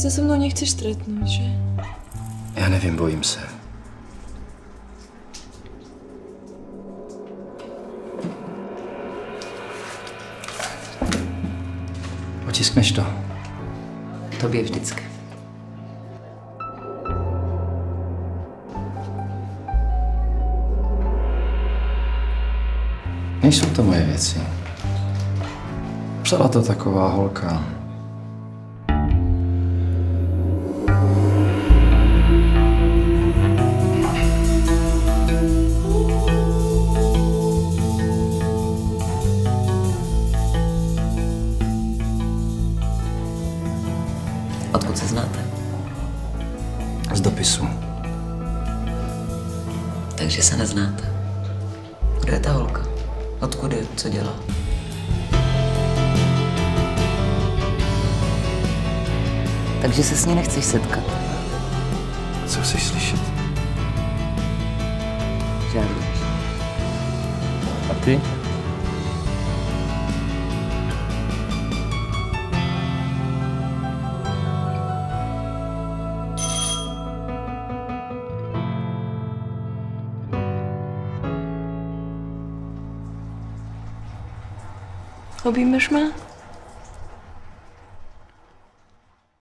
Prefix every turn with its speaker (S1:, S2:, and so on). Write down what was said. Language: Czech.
S1: se se mnou nechceš stretnúť, že?
S2: Já nevím, bojím se. Otiskneš to.
S3: Tobě vždycky.
S2: Nejsou to moje věci. Psala to taková holka.
S3: Odkud se znáte?
S2: Z dopisu.
S3: Takže se neznáte. Kdo je ta holka? Odkud je? Co dělá? Takže se s ní nechceš setkat?
S2: Co chceš slyšet?
S3: Žádný.
S4: A ty?
S1: Probier mich mal.